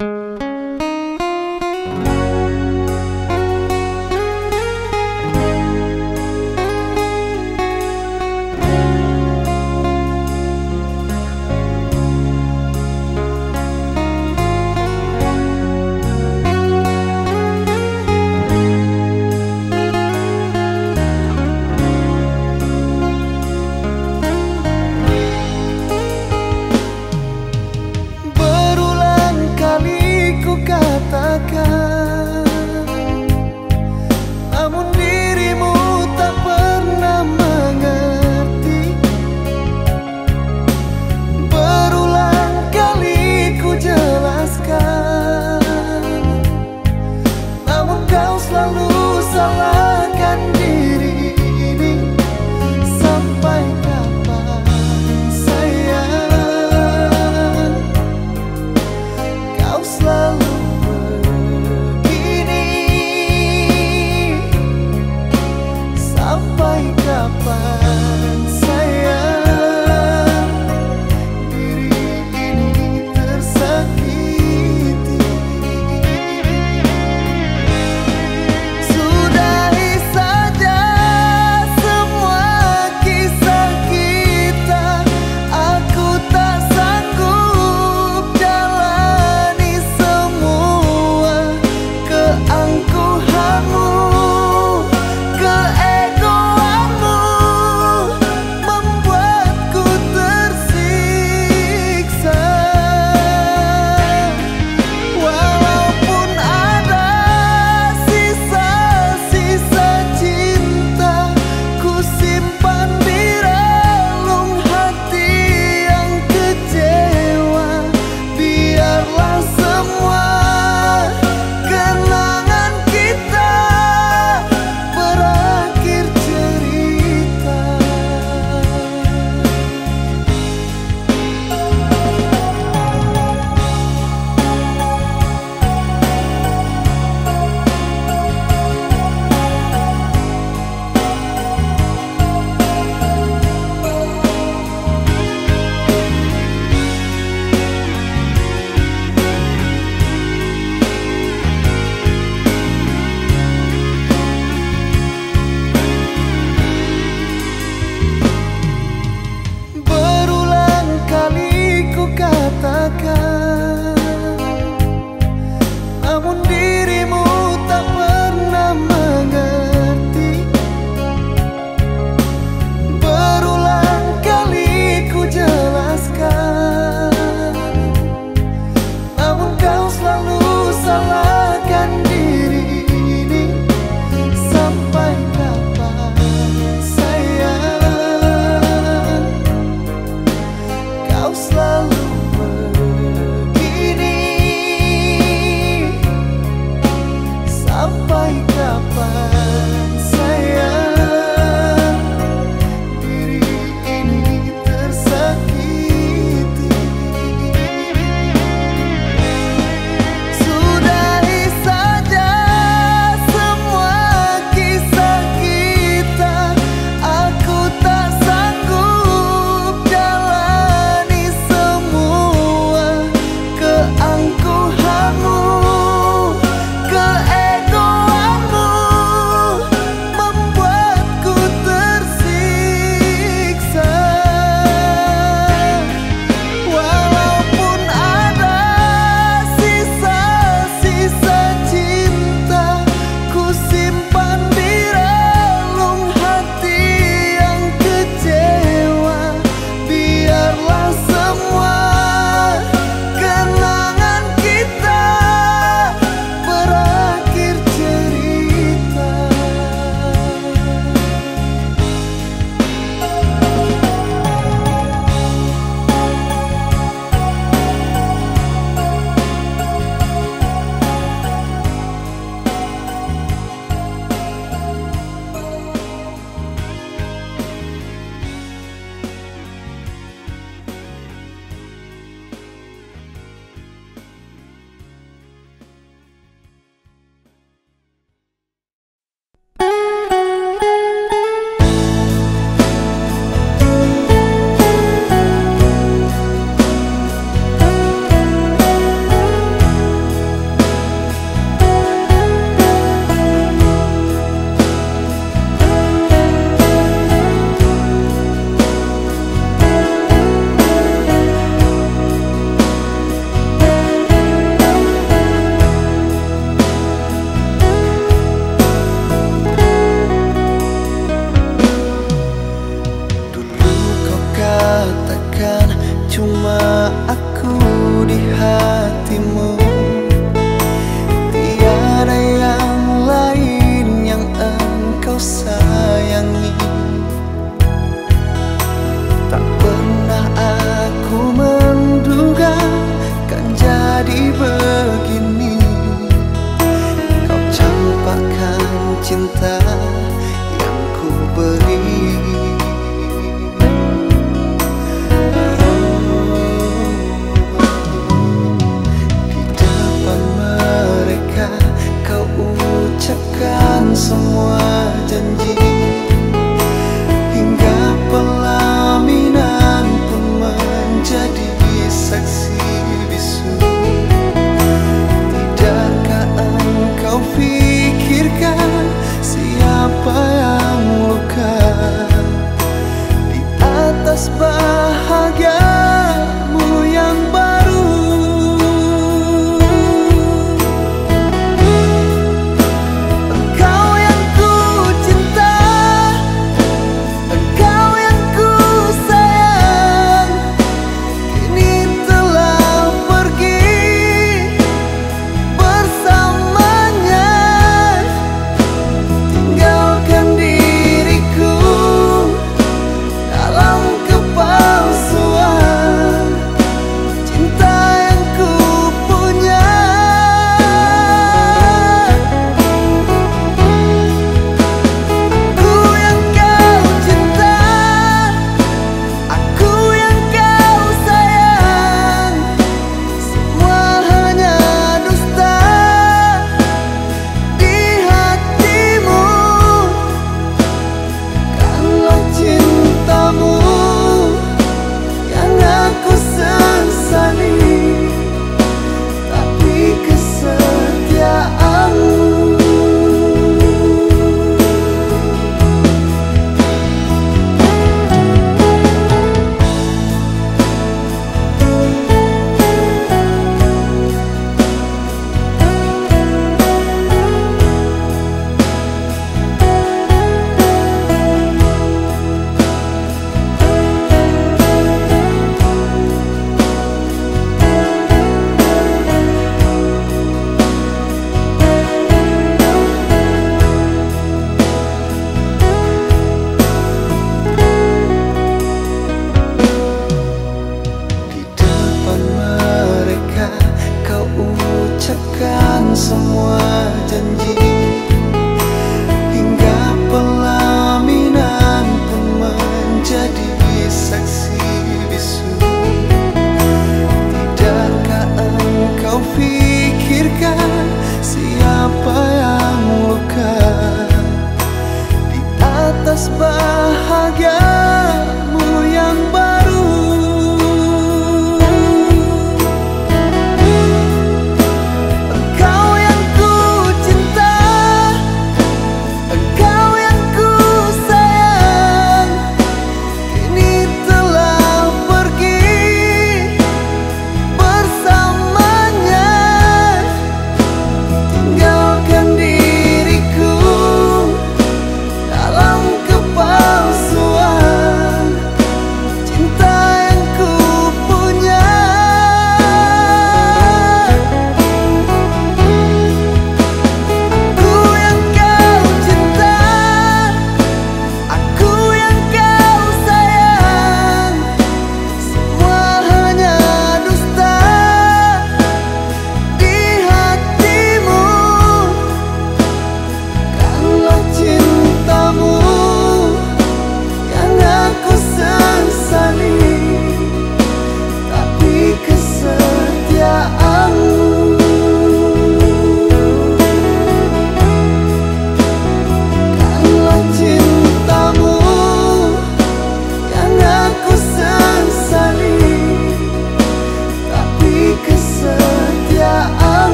you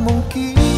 mungkin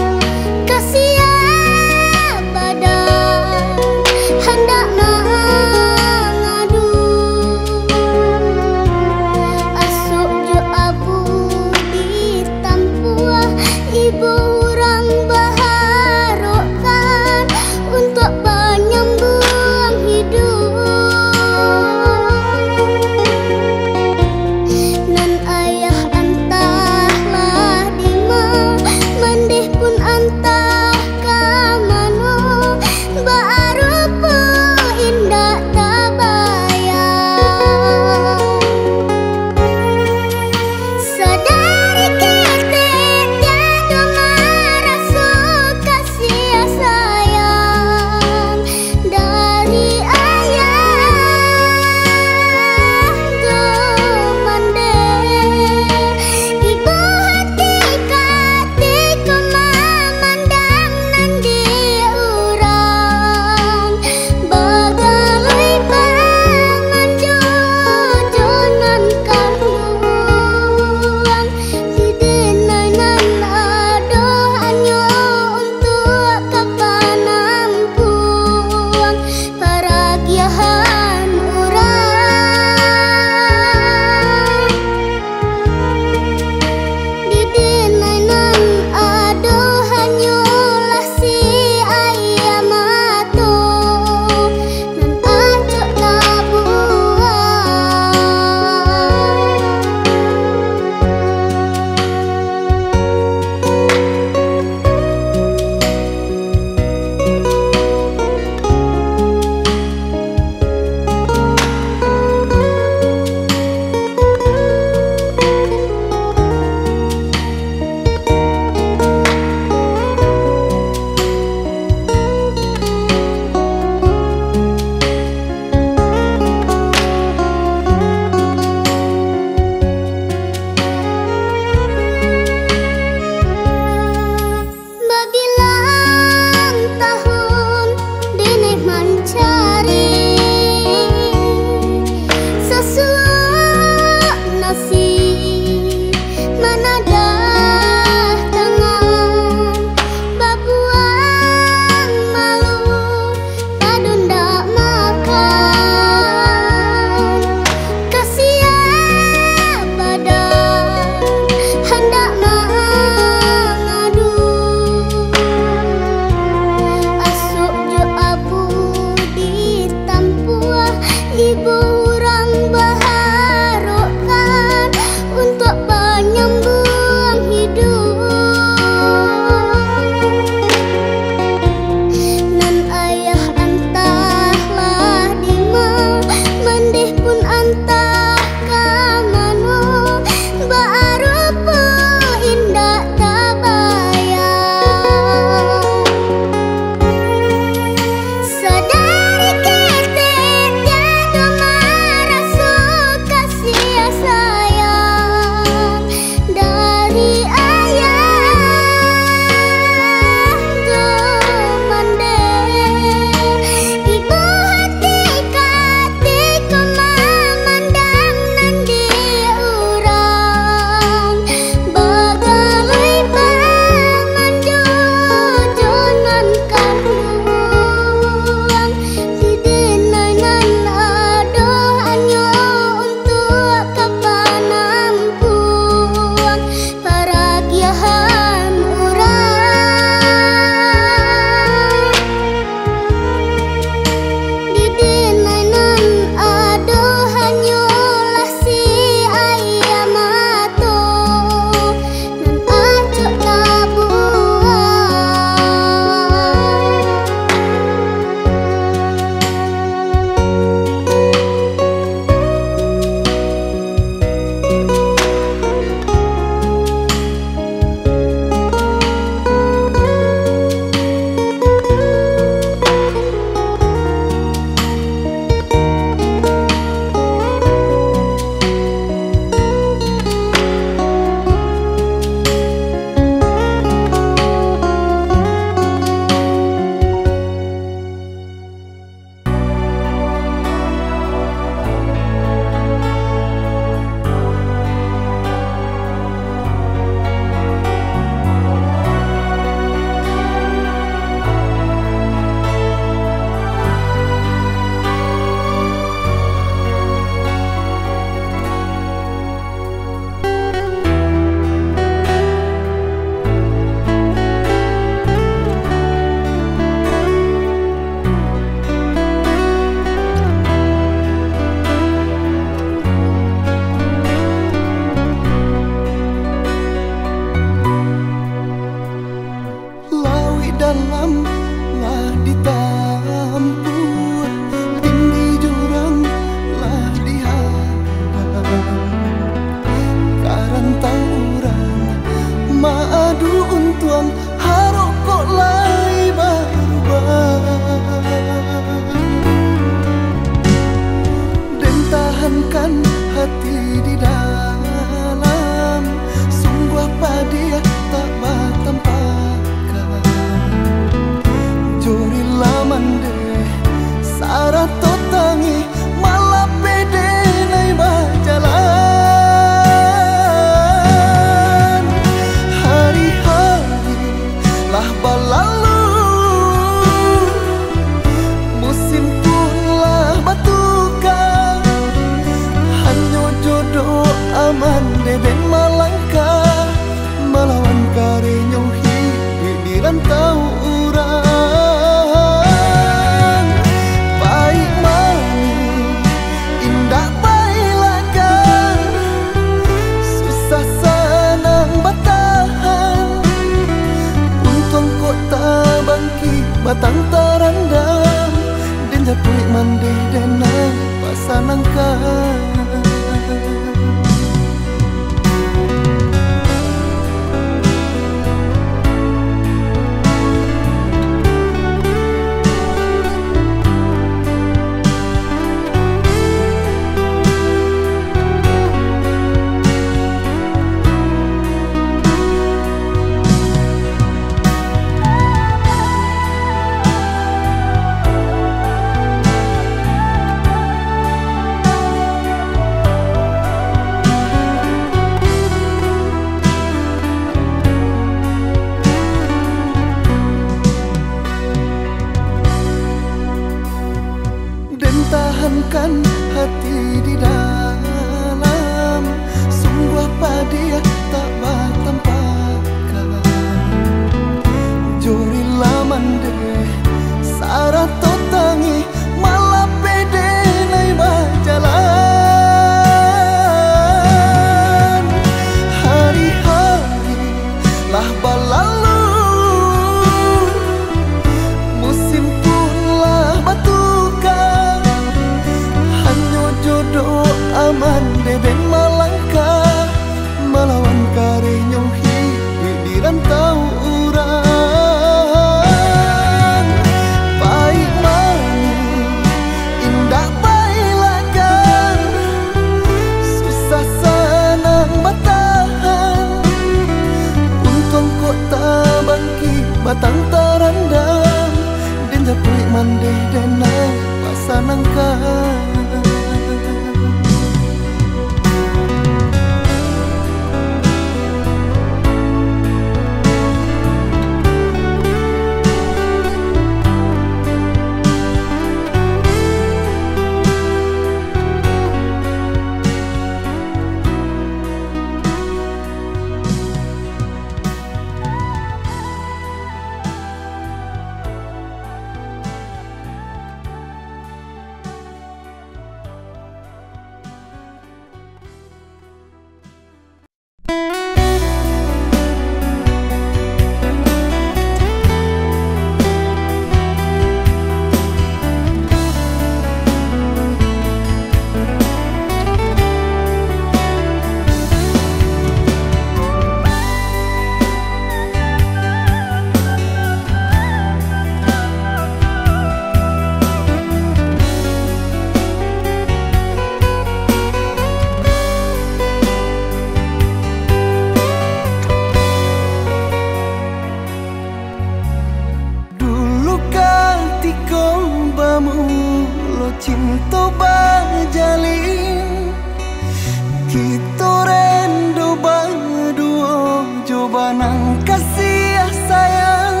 Coba nang kasih sayang?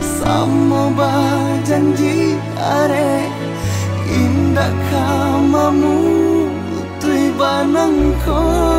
Sama janji are Indah kamamu Tui banangku. Tapi